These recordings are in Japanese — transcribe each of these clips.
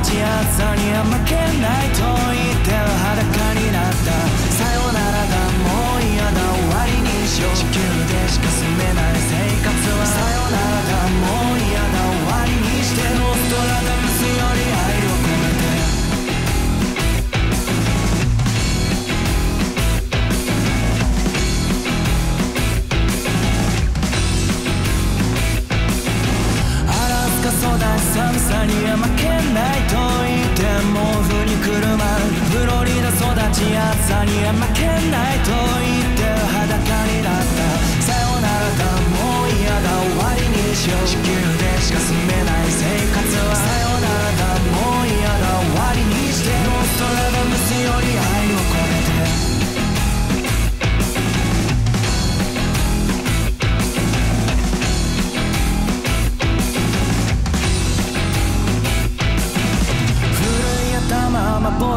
ち暑さには負けないと言って裸になった。寒さには負けないと言っても風に車フロリダ育ち暑さには負けないと言って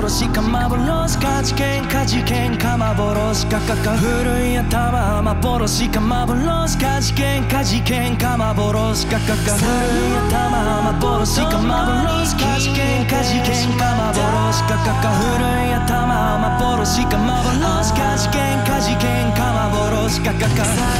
幻か幻か事件か事件か幻かかか古い頭しか幻か事件か事件か幻かかか古い頭しか幻か事件か事件か幻かかか古い頭しか幻か事件か事件か幻かかか